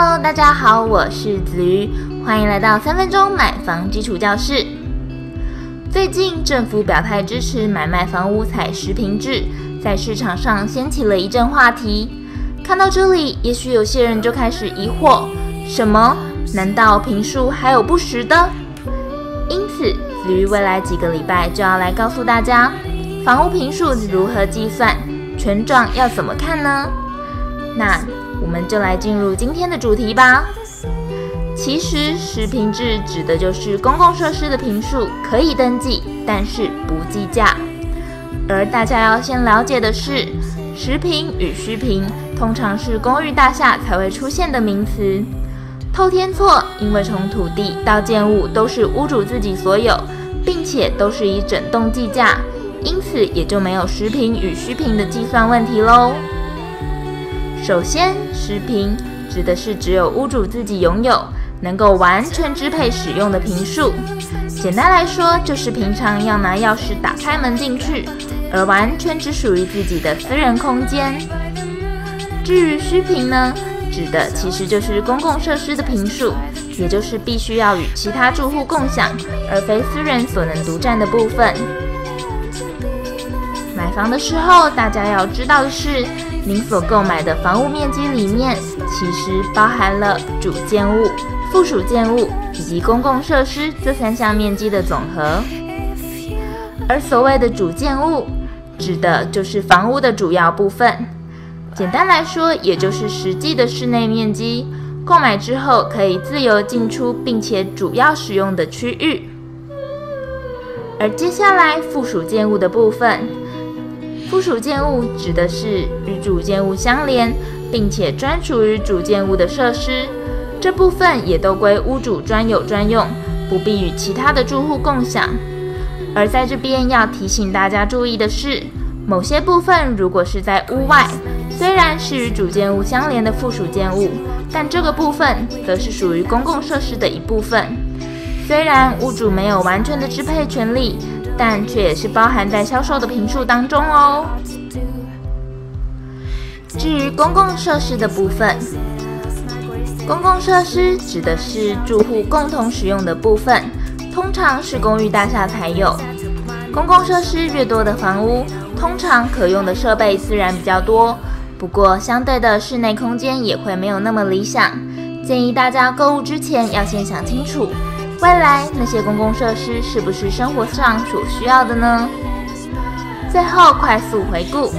Hello，大家好，我是子瑜，欢迎来到三分钟买房基础教室。最近政府表态支持买卖房屋采实平制，在市场上掀起了一阵话题。看到这里，也许有些人就开始疑惑：什么？难道平数还有不实的？因此，子瑜未来几个礼拜就要来告诉大家，房屋平数如何计算，权状要怎么看呢？那。我们就来进入今天的主题吧。其实实平制指的就是公共设施的平数可以登记，但是不计价。而大家要先了解的是，实平与虚平通常是公寓大厦才会出现的名词。透天厝因为从土地到建物都是屋主自己所有，并且都是以整栋计价，因此也就没有实平与虚平的计算问题喽。首先，实平指的是只有屋主自己拥有、能够完全支配使用的平数。简单来说，就是平常要拿钥匙打开门进去，而完全只属于自己的私人空间。至于虚平呢，指的其实就是公共设施的平数，也就是必须要与其他住户共享，而非私人所能独占的部分。买房的时候，大家要知道的是。您所购买的房屋面积里面，其实包含了主建物、附属建物以及公共设施这三项面积的总和。而所谓的主建物，指的就是房屋的主要部分。简单来说，也就是实际的室内面积，购买之后可以自由进出并且主要使用的区域。而接下来附属建物的部分。附属建物指的是与主建物相连，并且专属于主建物的设施，这部分也都归屋主专有专用，不必与其他的住户共享。而在这边要提醒大家注意的是，某些部分如果是在屋外，虽然是与主建物相连的附属建物，但这个部分则是属于公共设施的一部分。虽然屋主没有完全的支配权利。但却也是包含在销售的平数当中哦。至于公共设施的部分，公共设施指的是住户共同使用的部分，通常是公寓大厦才有。公共设施越多的房屋，通常可用的设备自然比较多，不过相对的室内空间也会没有那么理想。建议大家购物之前要先想清楚。未来那些公共设施是不是生活上所需要的呢？最后快速回顾，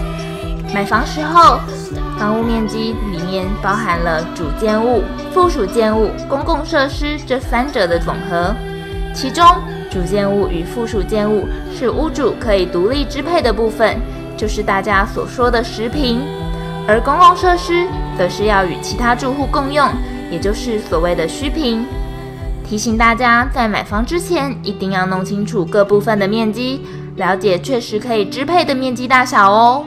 买房时候，房屋面积里面包含了主建物、附属建物、公共设施这三者的总和。其中，主建物与附属建物是屋主可以独立支配的部分，就是大家所说的实平；而公共设施则是要与其他住户共用，也就是所谓的虚平。提醒大家，在买房之前一定要弄清楚各部分的面积，了解确实可以支配的面积大小哦。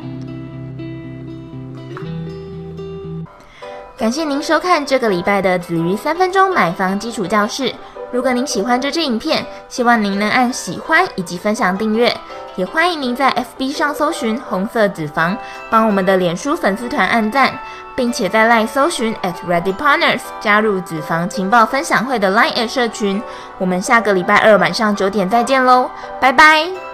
感谢您收看这个礼拜的子瑜三分钟买房基础教室。如果您喜欢这支影片，希望您能按喜欢以及分享订阅。也欢迎您在 FB 上搜寻“红色脂肪”，帮我们的脸书粉丝团按赞，并且在 LINE 搜寻 at readypartners，加入脂肪情报分享会的 LINE 社群。我们下个礼拜二晚上九点再见喽，拜拜。